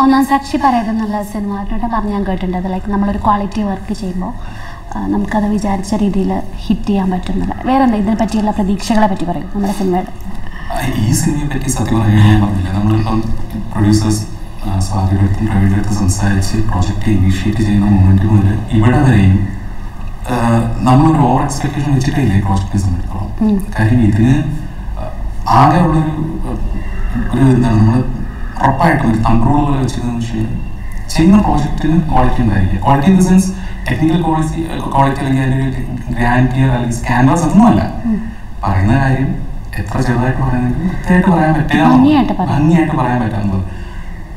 ഒന്നാം സാക്ഷി പറയുന്നുള്ള സിനിമ എന്നോട് പറഞ്ഞ് ഞാൻ കേട്ടിട്ടുണ്ട്. ലൈക്ക് നമ്മളൊരു ക്വാളിറ്റി വർക്ക് ചെയ്യുമ്പോൾ നമുക്കത് വിചാരിച്ച രീതിയിൽ ഹിറ്റ് ചെയ്യാൻ പറ്റുന്നില്ല വേറെ എന്താ ഇതിനെ പറ്റിയുള്ള പ്രതീക്ഷകളെ പറ്റി പറയും നമ്മുടെ സിനിമയുടെ. ഈ സിനിമയെ പറ്റി സത്യം പറയുകയാണെങ്കിൽ പറഞ്ഞില്ല. നമ്മളിപ്പം പ്രൊഡ്യൂസേഴ്സ് സ്വാതിയുടെ അടുത്തും അടുത്ത് അടുത്തും സംസാരിച്ച് പ്രോജക്റ്റ് ഇനീഷ്യേറ്റ് ചെയ്യുന്ന മൂമെന്റ് മുതൽ ഇവിടെ വരെയും നമ്മളൊരു ഓവർ എക്സ്പെക്ടേഷൻ വെച്ചിട്ടില്ലേ പ്രോജക്റ്റിനെ സംബന്ധിച്ചിടത്തോളം ഉം. കാര്യം ഇതിന് ആകെ ഉള്ളൊരു ഒരു എന്താണ് നമ്മൾ ഉറപ്പായിട്ടും ഒരു കൺട്രോൾ പോലെ വെച്ചിരുന്നത് വെച്ച് കഴിഞ്ഞാൽ ചെയ്യുന്ന പ്രോജക്റ്റിന് ക്വാളിറ്റി ഉണ്ടായിരിക്കുക. Quality in the sense technical quality quality അല്ലെങ്കിൽ അതിന്റെ ഗ്രാൻഡിയർ അല്ലെങ്കിൽ സ്കാൻവാസ് ഒന്നുമല്ല. പറയുന്ന കാര്യം എത്ര ചെറുതായിട്ട് പറയുന്നെങ്കിൽ കൃത്യമായിട്ട് പറയാൻ പറ്റില്ല ഭംഗിയായിട്ട് പറയാം. ഭംഗിയായിട്ട് പറയാൻ പറ്റാവുന്നത്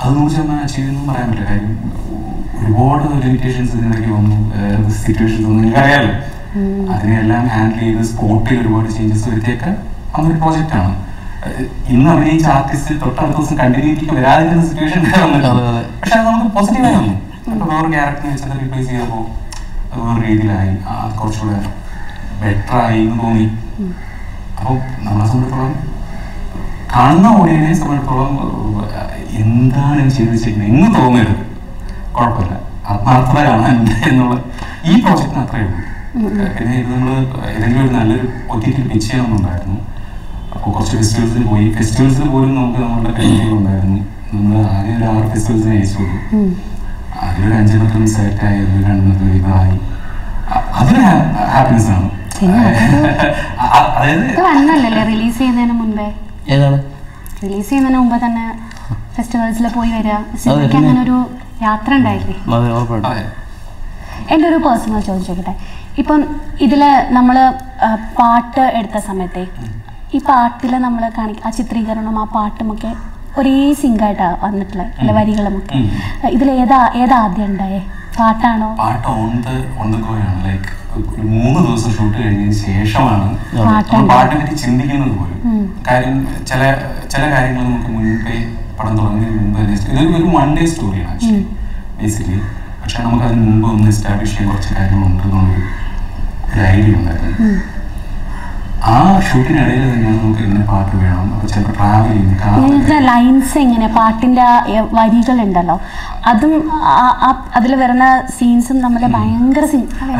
അത് നൂറ് ശതമാനം അച്ചീവ് ചെയ്യുന്നു പറയാൻ പറ്റില്ല. കാര്യം ഒരുപാട് ലിമിറ്റേഷൻസ് ഇതിനിടയ്ക്ക് വന്നു. സിറ്റുവേഷൻസ് നിങ്ങൾക്കറിയാലോ. അതിനെല്ലാം ഹാൻഡിൽ ചെയ്ത് സ്പോട്ടിൽ ഒരുപാട് ചേഞ്ചസ് വരുത്തിയൊക്കെ അന്നൊരു പ്രോജക്റ്റാണ് ഇന്ന് അഭിനയിച്ച ആർട്ടിസ്റ്റ് തൊട്ടടുത്ത ദിവസം കണ്ടിന്യൂറ്റിക്ക് വരാതിരുന്ന സിറ്റുവേഷൻ. പക്ഷെ അത് നമുക്ക് പോസിറ്റീവായി വന്നു. അപ്പൊ വേറെ ക്യാരക്ടറിനെ വെച്ചത് റീപ്ലേസ് ചെയ്തപ്പോൾ വേറൊരു വേറെ രീതിയിലായി. അത് കുറച്ചുകൂടെ ബെറ്റർ ആയി എന്ന് തോന്നി. അപ്പോൾ നമ്മളെ സംബന്ധിച്ചോളം കാണുന്ന ഓഡിയനെ സംബന്ധിച്ചോളം എന്താണ് ചെയ്തിട്ട് ചെയ്ത് വെച്ചിരിക്കുന്നത്? എന്ന് തോന്നരുത്. കുഴപ്പമില്ല. ആത്മാർത്ഥത കാണാൻ എന്നുള്ള ഈ പ്രോജക്റ്റിന് അത്രയേ ഉള്ളൂ. പിന്നെ ഇത് നമ്മൾ ഏതെങ്കിലും ഒരു നല്ലൊരു ഒത്തിരി പിച്ച് ചെയ്യണമെന്നുണ്ടായിരുന്നു. അപ്പോൾ കുറച്ച് ഫെസ്റ്റിവൽസിന് പോയി. ഫെസ്റ്റിവൽസിൽ പോലും നമുക്ക് നമ്മുടെ പെയിന്റിംഗ് ഉണ്ടായിരുന്നു. നമ്മൾ ആകെ ഒരു ആറ് ഫെസ്റ്റിവൽസിന് അയച്ചുള്ളൂ. ഒരു അതിലൊരു അഞ്ചെണ്ണത്തിലും സെലക്ട് ആയി അതിൽ രണ്ടെണ്ണത്തിൽ ഇതായി. അതൊരു ഹാപ്പിനെസ് ആണ്. അതായത് റിലീസ് ചെയ്യുന്നതിന് മുൻപേ ഏതാണ്? റിലീസ് ചെയ്യുന്നതിന് മുമ്പ് തന്നെ ഫെസ്റ്റിവൽസിൽ പോയി വരിക സിനിമയ്ക്ക്. അങ്ങനെ ഒരു യാത്ര ഉണ്ടായില്ലേ? എന്റെ ഒരു പേഴ്സണൽ ചോദിച്ചോട്ടെ ഇപ്പം ഇതിൽ നമ്മൾ പാട്ട് എടുത്ത സമയത്തെ ഈ പാട്ടിലെ നമ്മൾ കാണിക്ക ആ ചിത്രീകരണവും ആ പാട്ടുമൊക്കെ ഒരേ സിങ്കായിട്ടാണ് വന്നിട്ടുള്ളത് അല്ലെ വരികളുമൊക്കെ. ഇതിൽ ഏതാ ഏതാ ആദ്യം ഉണ്ടായേ? പാട്ടാണോ? പാട്ട് ഓൺ ദ ഓൺ ദ ഗോയാണ് ലൈക്ക് മൂന്ന് ദിവസം ഷൂട്ട് കഴിഞ്ഞതിന് ശേഷമാണ് പാട്ടിനെ പറ്റി ചിന്തിക്കുന്നത് പോലും. കാര്യം ചില ചില കാര്യങ്ങൾ നമുക്ക് മുൻപേ പടം തുടങ്ങുന്നതിന് മുമ്പ് തന്നെ ഇതൊരു ഒരു വൺ ഡേ സ്റ്റോറിയാണ് ആക്ച്വലി ബേസിക്കലി പക്ഷെ നമുക്ക് അതിന് മുമ്പ് ഒന്ന് എസ്റ്റാബ്ലിഷ് ചെയ്യാൻ കുറച്ച് കാര്യങ്ങളുണ്ട് എന്നുള്ളൊരു ഒരു ഐഡിയ ഉണ്ടായിരുന്നു. ആ ഷൂട്ടിനിടയിൽ തന്നെയാണ് നമുക്ക് ഇങ്ങനെ പാട്ട് വേണം. അപ്പോൾ ചിലപ്പോൾ ട്രാവൽ ചെയ്യുന്ന ലൈൻസ് എങ്ങനെ പാട്ടിന്റെ വരികൾ ഉണ്ടല്ലോ വരികളുണ്ടല്ലോ. അതും അതിൽ വരുന്ന സീൻസും നമ്മുടെ ഭയങ്കര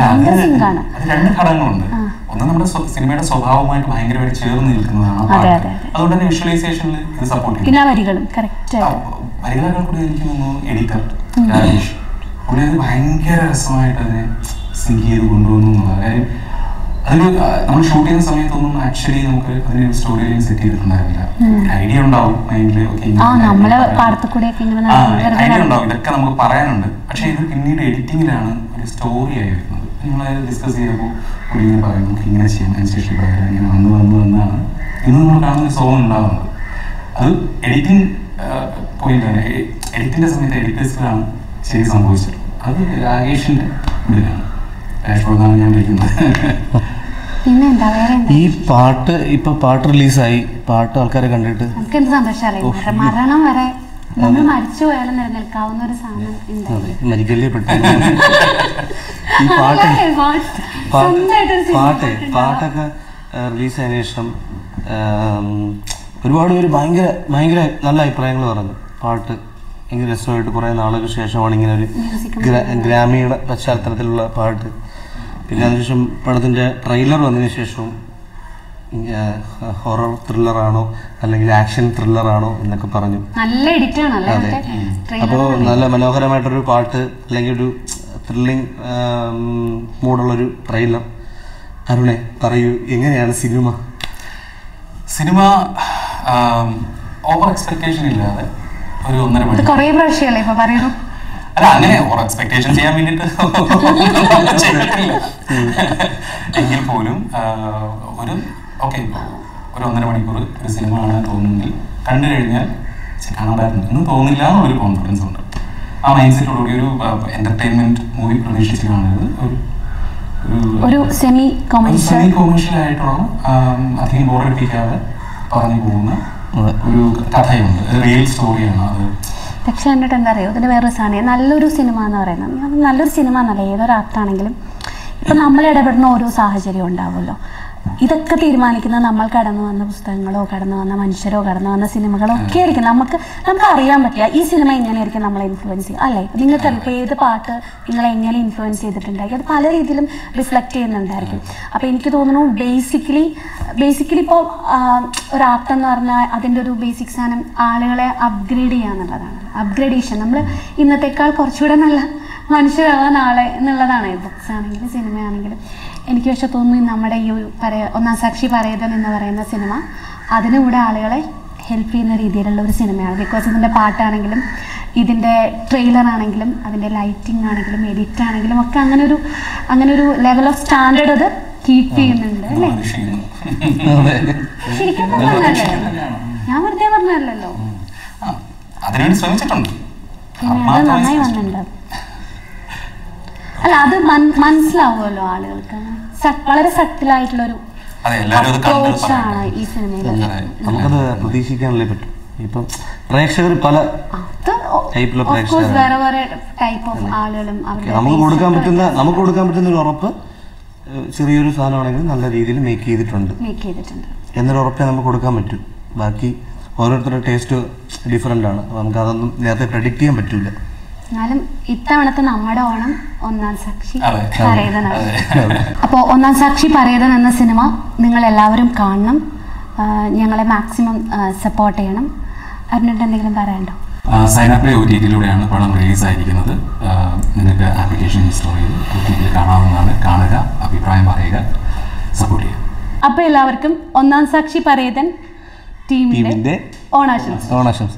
ഭയങ്കര സിങ്കാണ് രണ്ട് ഘടകങ്ങളുണ്ട്. ഒന്ന് നമ്മുടെ സിനിമയുടെ സ്വഭാവമായിട്ട് ഭയങ്കരമായിട്ട് ചേർന്ന് നിൽക്കുന്നതാണ് അതെ, അതെ, അതെ. അതുകൊണ്ട് തന്നെ വിഷ്വലൈസേഷനിൽ ഇത് സപ്പോർട്ട് ചെയ്യും ആ വരികളും കറക്റ്റ് വരികളെക്കാൾ കൂടി എനിക്ക് തോന്നുന്നു എഡിറ്റർ രാജേഷ്. പുള്ളി അത് ഭയങ്കര രസമായിട്ട് അതിനെ സിങ്ക് ചെയ്ത് കൊണ്ടുവന്നു എന്നുള്ള കാര്യം അതിന് നമ്മൾ ഷൂട്ട് ചെയ്യുന്ന സമയത്തൊന്നും ആക്ച്വലി നമുക്ക് അതിന് സ്റ്റോറി ലൈൻ സെറ്റ് ചെയ്തിട്ടുണ്ടായിരുന്നില്ല. ഐഡിയ ഉണ്ടാവും മൈൻഡിൽ നടന്ന് ഐഡിയ ഉണ്ടാവും. ഇതൊക്കെ നമുക്ക് പറയാനുണ്ട്. പക്ഷേ ഇത് പിന്നീട് എഡിറ്റിംഗിലാണ് ഒരു സ്റ്റോറി ആയി വരുന്നത്. നമ്മൾ ഡിസ്കസ് ചെയ്യുമ്പോൾ പുള്ളി ഇങ്ങനെ പറയും നമുക്ക് ഇങ്ങനെ ചെയ്യാം അതിനുശേഷം പറയാം ഇങ്ങനെ വന്ന് വന്ന് വന്നാണ് ഇന്ന് നമ്മൾ കാണുന്ന സോങ് ഉണ്ടാവുന്നത്. അത് എഡിറ്റിംഗ് പോയിന്റാണ് എഡിറ്റിന്റെ സമയത്ത് എഡിറ്റേഴ്സിലാണ് ശരി സംഭവിച്ചത്. അത് രാകേഷിന്റെ ഇതിലാണ്. ഞാൻ വിളിക്കുന്നത് ഈ പാട്ട് ഇപ്പൊ പാട്ട് റിലീസായി. പാട്ട് ആൾക്കാരെ കണ്ടിട്ട്. നമുക്ക് എന്ത് സന്തോഷമല്ലേ മരണം വരെ നമ്മൾ മരിച്ചു പോയാലും നിലനിൽക്കാവുന്ന ഒരു സാധനം പാട്ട്. പാട്ടൊക്കെ റിലീസായതിനു ശേഷം ഒരുപാട് പേര് ഭയങ്കര ഭയങ്കര നല്ല അഭിപ്രായങ്ങൾ പറഞ്ഞു. പാട്ട് ഭയങ്കര രസമായിട്ട് കുറേ നാളുകൾക്ക് ശേഷമാണ് ഇങ്ങനെ ഒരു ഗ്രാമീണ പശ്ചാത്തലത്തിലുള്ള പാട്ട്. പിന്നെ അതിനുശേഷം പടത്തിന്റെ ട്രെയിലർ വന്നതിന് ശേഷവും ഹൊറർ ത്രില്ലറാണോ അല്ലെങ്കിൽ ആക്ഷൻ ത്രില്ലറാണോ എന്നൊക്കെ പറഞ്ഞു. നല്ല എഡിറ്റ് ആണല്ലേ അതെ. അപ്പോൾ നല്ല മനോഹരമായിട്ടൊരു പാട്ട് അല്ലെങ്കിൽ ഒരു ത്രില്ലിംഗ് മൂഡുള്ളൊരു ട്രെയിലർ. അരുണെ പറയൂ എങ്ങനെയാണ് സിനിമ? സിനിമ ഓവർ എക്സ്പെക്ടേഷൻ ഇല്ലാതെ ഒരു ഒന്നര മണിക്കൂർ. മണി കുറേ പ്രാവശ്യമല്ലേ ഇപ്പൊ പറയുന്നു? അല്ല അങ്ങനെ ഓർ എക്സ്പെക്ടേഷൻ ചെയ്യാൻ ചെയ്തിട്ടില്ല. എങ്കിൽ പോലും ഒരു ഓക്കെ ഒരു ഒന്നര മണിക്കൂർ ഒരു സിനിമ കാണാൻ തോന്നുന്നെങ്കിൽ കണ്ടു കഴിഞ്ഞാൽ "ഛെ, കാണാണ്ടായിരുന്നു എന്ന് തോന്നില്ല ഒരു കോൺഫിഡൻസ് ഉണ്ട്. ആ മൈൻഡ് സെറ്റോടുകൂടി ഒരു എന്റർടൈൻമെന്റ് മൂവി പ്രതീക്ഷിച്ച് കാണരുത്. ഒരു സെമി കൊമേഴ്ഷ്യൽ സെമി കൊമേഴ്ഷ്യൽ ആയിട്ടുള്ള അധികം ബോറടിപ്പിക്കാതെ പറഞ്ഞു പോകുന്ന ഒരു കഥയുണ്ട്. റിയൽ സ്റ്റോറിയാണ് അത് പക്ഷെ എന്നിട്ട് എന്താ അറിയോ? അതിന്റെ വേറൊരു സാധനം. നല്ലൊരു സിനിമ എന്ന് പറയുന്നത്. നല്ലൊരു സിനിമ എന്നല്ല. ഏതൊരു ആർട്ടാണെങ്കിലും ഇപ്പം നമ്മൾ ഇടപെടുന്ന ഓരോ സാഹചര്യം ഉണ്ടാവുമല്ലോ. ഇതൊക്കെ തീരുമാനിക്കുന്ന നമ്മൾ കടന്നു വന്ന പുസ്തകങ്ങളോ കടന്നു വന്ന മനുഷ്യരോ കടന്നു വന്ന സിനിമകളോ ഒക്കെ ആയിരിക്കും. നമുക്ക് നമുക്ക് അറിയാൻ പറ്റില്ല. ഈ സിനിമ എങ്ങനെയായിരിക്കും നമ്മളെ ഇൻഫ്ലുവൻസ് ചെയ്യും അല്ലേ? നിങ്ങൾക്ക് ഇപ്പോൾ ഏത് പാട്ട് നിങ്ങളെ എങ്ങനെ ഇൻഫ്ലുവൻസ് ചെയ്തിട്ടുണ്ടായിരിക്കും? അത് പല രീതിയിലും റിഫ്ലക്റ്റ് ചെയ്യുന്നുണ്ടായിരിക്കും. അപ്പോൾ എനിക്ക് തോന്നുന്നു ബേസിക്കലി ബേസിക്കലി ഇപ്പോൾ ഒരു ആർട്ട് എന്ന് പറഞ്ഞാൽ അതിന്റെ ഒരു ബേസിക് സാധനം ആളുകളെ അപ്ഗ്രേഡ് ചെയ്യുക എന്നുള്ളതാണ്. അപ്ഗ്രേഡേഷൻ നമ്മൾ ഇന്നത്തേക്കാൾ കുറച്ചുകൂടെ നല്ല മനുഷ്യരാവാൻ ആളെ എന്നുള്ളതാണ്. ബുക്സ് ആണെങ്കിലും സിനിമയാണെങ്കിലും എനിക്ക് പക്ഷെ തോന്നുന്നു നമ്മുടെ ഈ ഒരു പറയ ഒന്നാം സാക്ഷി പറയതൻ എന്ന് പറയുന്ന സിനിമ അതിനുകൂടെ ആളുകളെ ഹെൽപ്പ് ചെയ്യുന്ന രീതിയിലുള്ള ഒരു സിനിമയാണ്. ബിക്കോസ് ഇതിന്റെ പാട്ടാണെങ്കിലും ഇതിന്റെ ട്രെയിലർ ആണെങ്കിലും അതിന്റെ ലൈറ്റിംഗ് ആണെങ്കിലും എഡിറ്റ് ആണെങ്കിലും ഒക്കെ അങ്ങനെ ഒരു അങ്ങനെ ഒരു ലെവൽ ഓഫ് സ്റ്റാൻഡേർഡ് അത് കീപ്പ് ചെയ്യുന്നുണ്ട് അല്ലേ? ശരിക്കും ഞാൻ വെറുതെ പറഞ്ഞല്ലോ അതിനുവേണ്ടി ശ്രമിച്ചിട്ടുണ്ട്. നന്നായി വന്നിട്ടുണ്ട്. അല്ല അത് മനസ്സിലാവുമല്ലോ ആളുകൾക്ക്. വളരെ അത് കണ്ട് അപ്രോച്ചാണ് ഈ സിനിമയിൽ. നമുക്കത് പ്രതീക്ഷിക്കാനല്ലേ പറ്റും. ഇപ്പം പ്രേക്ഷകർ പല ടൈപ്പ് ഓഫ് ആളുകളും അവരുടെ നമുക്ക് കൊടുക്കാൻ പറ്റുന്ന നമുക്ക് കൊടുക്കാൻ പറ്റുന്ന ഒരു ഉറപ്പ് ചെറിയൊരു സാധനമാണെങ്കിലും നല്ല രീതിയിൽ മേക്ക് ചെയ്തിട്ടുണ്ട്. എന്നൊരു ഉറപ്പേ നമുക്ക് കൊടുക്കാൻ പറ്റൂ. ബാക്കി ഓരോരുത്തരുടെ ടേസ്റ്റ് ഡിഫറെന്റ് ആണ്. നമുക്ക് അതൊന്നും നേരത്തെ പ്രഡിക്റ്റ് ചെയ്യാൻ പറ്റൂല. എന്നാലും ഇത്തവണത്തെ നമ്മുടെ ഓണം ഒന്നാം സാക്ഷി. പറയതനാണ്. അപ്പോൾ ഒന്നാം സാക്ഷി പറയതൻ എന്ന സിനിമ നിങ്ങൾ എല്ലാവരും കാണണം ഞങ്ങളെ മാക്സിമം സപ്പോർട്ട് ചെയ്യണം. അതിനിട്ട് എന്തെങ്കിലും പറയണ്ടോ സൈനപ്ലേ ഒ ടി ടിയിലൂടെയാണ് പടം റിലീസ് ആയിരിക്കുന്നത് ആ, നിങ്ങൾക്ക് ആപ്ലിക്കേഷൻ ഇൻസ്റ്റാൾ ചെയ്ത് ഒ ടി ടിയിൽ കാണാവുന്നതാണ്. കാണുക അഭിപ്രായം പറയുക സപ്പോർട്ട് ചെയ്യുക. അപ്പോൾ എല്ലാവർക്കും ഒന്നാം സാക്ഷി പറയതൻ ടീമിന്റെ ഓണാശംസ. ഓണാശംസ.